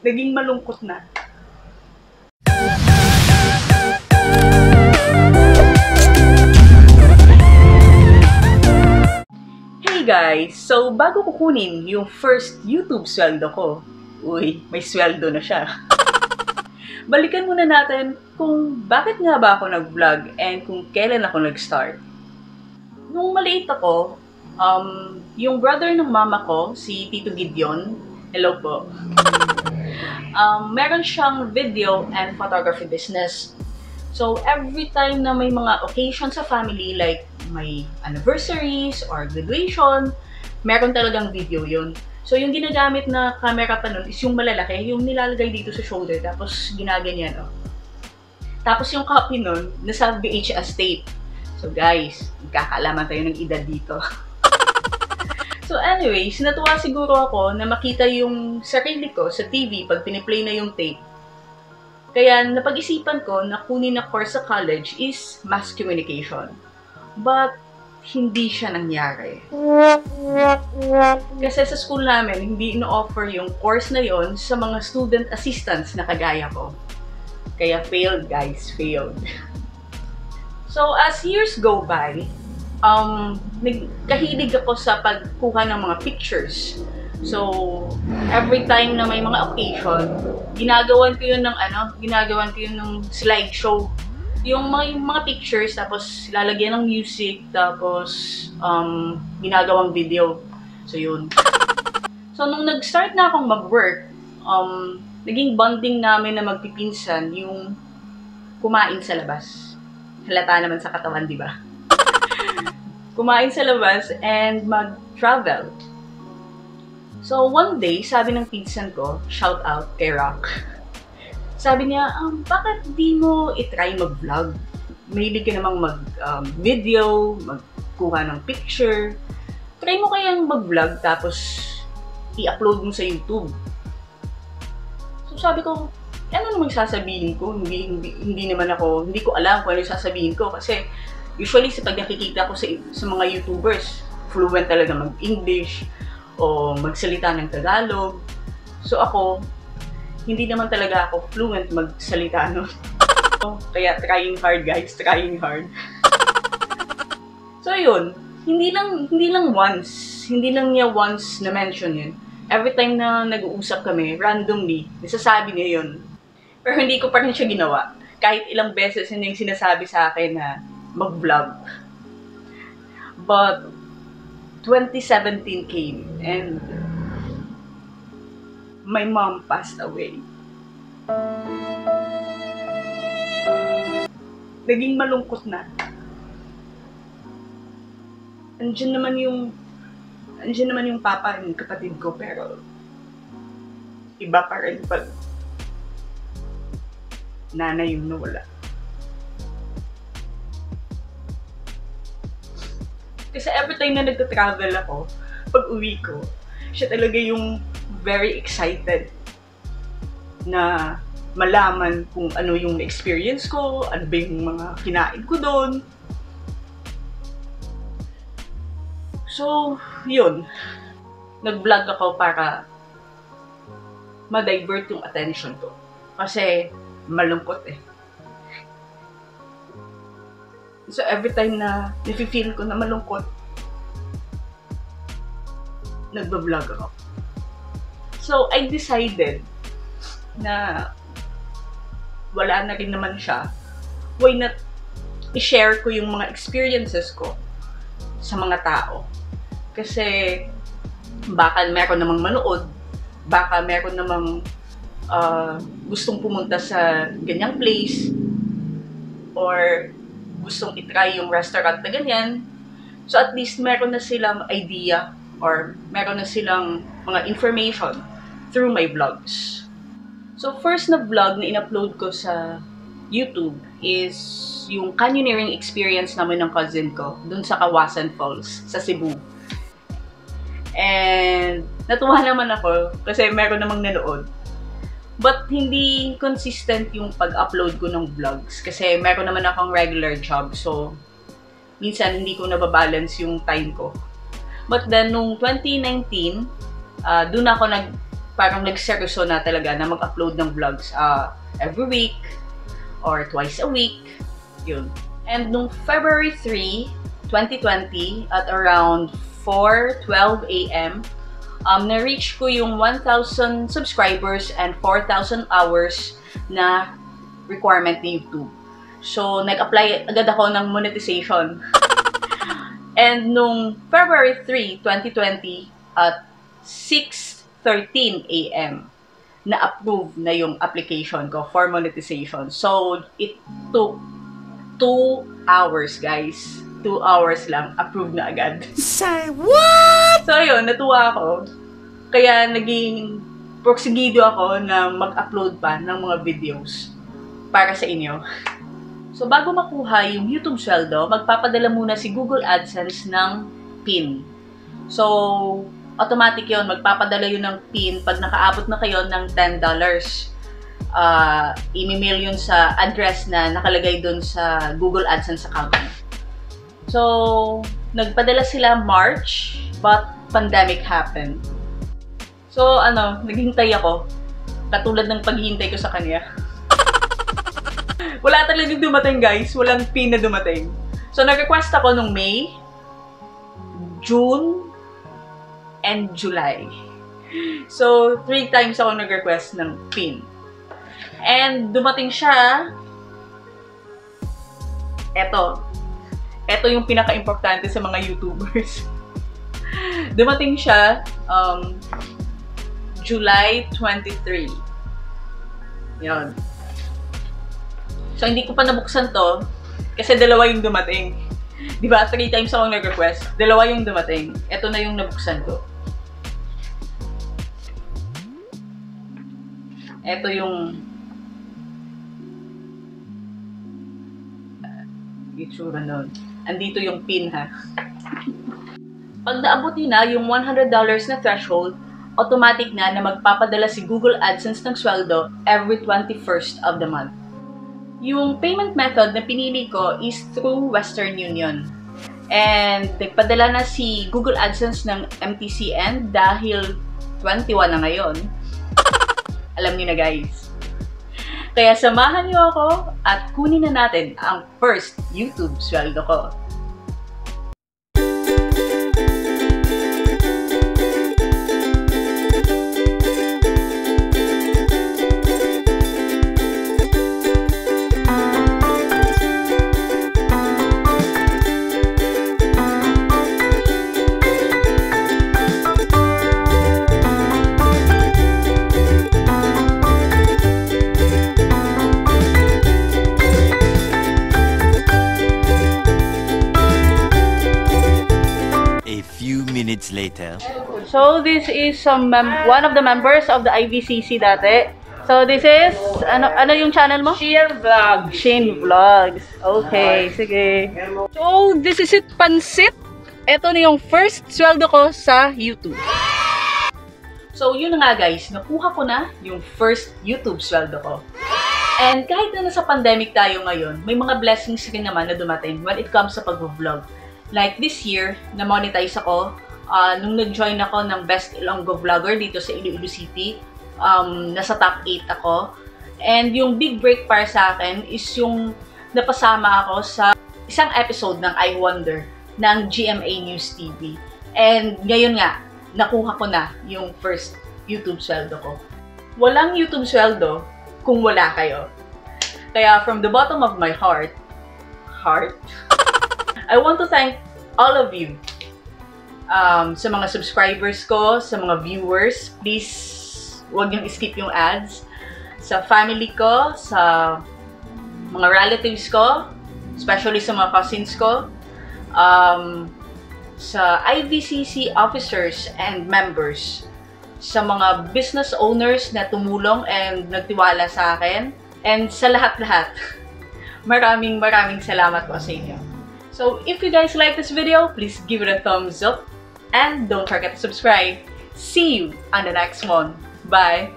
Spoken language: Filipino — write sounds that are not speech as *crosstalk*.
naging malungkot na. Hey guys! So, bago kukunin yung first YouTube sweldo ko, uy, may sweldo na siya. *laughs* Balikan muna natin kung bakit nga ba ako nag-vlog and kung kailan ako nag-start. Nung maliit ako, um, yung brother ng mama ko, si Tito Gideon, hello po, *laughs* um, meron siyang video and photography business. So, every time na may mga occasion sa family, like may anniversaries or graduation, meron talagang video yun. So, yung ginagamit na camera pa nun is yung malalaki, yung nilalagay dito sa shoulder, tapos ginaganyan, oh. Tapos yung copy nun, nasa VHS tape. So, guys, magkakaalaman tayo ng edad dito. *laughs* so, anyways, natuwa siguro ako na makita yung sarili ko sa TV pag piniplay na yung tape. Kaya napag-isipan ko na kunin na course sa college is mass communication. But, hindi siya nangyari. Kasi sa school namin, hindi ino-offer yung course na yon sa mga student assistants na kagaya ko. Kaya failed, guys. Failed. *laughs* So, as years go by, um, nagkahilig ako sa pagkuha ng mga pictures. So, every time na may mga occasion, ginagawan ko yun ng ano, ginagawan ko yun ng slideshow yung mga, yung mga pictures, tapos lalagyan ng music, tapos um, ginagawang video. So, yun. *laughs* So, nung nag-start na akong mag-work, um, naging bonding namin na magpipinsan yung kumain sa labas. Halata naman sa katawan, di ba? Kumain sa labas and mag-travel. So, one day, sabi ng pinsan ko, shout out kay Rock, sabi niya, um, bakit di mo itry mag-vlog? Mahilig ka namang mag-video, um, magkuha ng picture. Try mo kayang mag-vlog tapos i-upload mo sa YouTube. So sabi ko, ano namang sasabihin ko? Hindi, hindi, hindi naman ako, hindi ko alam kung ano sasabihin ko kasi usually sa pag nakikita ko sa, sa mga YouTubers, fluent talaga mag-English o magsalita ng Tagalog. So ako, hindi naman talaga ako fluent magsalita, no? *laughs* Kaya trying hard, guys. Trying hard. so, yun. Hindi lang, hindi lang once. Hindi lang niya once na-mention yun. Every time na nag-uusap kami, randomly, nasasabi niya yun. Pero hindi ko pa rin siya ginawa. Kahit ilang beses yun yung sinasabi sa akin na mag-vlog. But, 2017 came and my mom passed away. Naging malungkot na. Andiyan naman yung andiyan naman yung papa ng kapatid ko pero iba pa rin pag nanay yung nawala. Kasi every time na nagta-travel ako, pag uwi ko, siya talaga yung very excited na malaman kung ano yung experience ko, ano ba yung mga kinain ko doon. So, yun. Nag-vlog ako para ma-divert yung attention ko. Kasi malungkot eh. So, every time na nafe-feel ko na malungkot, nagba-vlog ako. So, I decided na wala na rin naman siya. Why not i-share ko yung mga experiences ko sa mga tao. Kasi baka meron namang manood, baka meron namang uh, gustong pumunta sa ganyang place or gustong itry yung restaurant na ganyan. So at least meron na silang idea or meron na silang mga information through my vlogs. So, first na vlog na in-upload ko sa YouTube is yung canyoneering experience namin ng cousin ko dun sa Kawasan Falls sa Cebu. And natuwa naman ako kasi meron namang nanood. But hindi consistent yung pag-upload ko ng vlogs kasi meron naman akong regular job. So, minsan hindi ko nababalance yung time ko. But then, nung 2019, uh, dun ako nag parang nagseryoso na talaga na mag-upload ng vlogs uh, every week or twice a week. Yun. And nung February 3, 2020, at around 4.12 a.m., um, na-reach ko yung 1,000 subscribers and 4,000 hours na requirement ni YouTube. So, nag-apply agad ako ng monetization. *laughs* and nung February 3, 2020, at 6.13 a.m., na-approve na yung application ko for monetization. So, it took 2 hours, guys. 2 hours lang, approved na agad. Say what? So, yun, natuwa ako. Kaya naging proksigido ako na mag-upload pa ng mga videos para sa inyo. So, bago makuha yung YouTube sweldo, magpapadala muna si Google AdSense ng PIN. So, automatic yon magpapadala yun ng PIN pag nakaabot na kayo ng $10 uh, i-mail yun sa address na nakalagay dun sa Google AdSense account. So, nagpadala sila March, but pandemic happened. So, ano, naghintay ako. Katulad ng paghihintay ko sa kanya. *laughs* Wala talagang dumating, guys. Walang pin na dumating. So, nag-request ako nung May, June, and July. So, three times ako nag-request ng pin. And dumating siya, eto, eto yung pinaka-importante sa mga YouTubers. *laughs* dumating siya um, July 23. Yan. So, hindi ko pa nabuksan to kasi dalawa yung dumating. Di ba? Three times ako nag-request. Dalawa yung dumating. Ito na yung nabuksan ko. Ito yung itsura nun. Andito yung pin ha. Pag naabuti na yung $100 na threshold, automatic na na magpapadala si Google AdSense ng sweldo every 21st of the month. Yung payment method na pinili ko is through Western Union. And nagpadala na si Google AdSense ng MTCN dahil 21 na ngayon. Alam niyo na guys. Kaya samahan niyo ako at kunin na natin ang first YouTube sweldo ko. So this is some mem- one of the members of the IVCC dati. So this is ano ano yung channel mo? Share vlog. Shane Vlogs. Okay, sige. So this is it pansit. Ito na yung first sweldo ko sa YouTube. So yun na nga guys, nakuha ko na yung first YouTube sweldo ko. And kahit na nasa pandemic tayo ngayon, may mga blessings rin naman na dumating when it comes sa pag-vlog. Like this year, na-monetize ako uh, nung nag-join ako ng Best Ilonggo Vlogger dito sa Iloilo City, um, nasa top 8 ako. And yung big break para sa akin is yung napasama ako sa isang episode ng I Wonder ng GMA News TV. And ngayon nga, nakuha ko na yung first YouTube sweldo ko. Walang YouTube sweldo kung wala kayo. Kaya from the bottom of my heart, heart, *laughs* I want to thank all of you um, sa mga subscribers ko, sa mga viewers, please huwag niyong skip yung ads. Sa family ko, sa mga relatives ko, especially sa mga cousins ko, um, sa IVCC officers and members, sa mga business owners na tumulong and nagtiwala sa akin, and sa lahat-lahat. *laughs* Maraming maraming salamat po sa inyo. So, if you guys like this video, please give it a thumbs up And don't forget to subscribe. See you on the next one. Bye!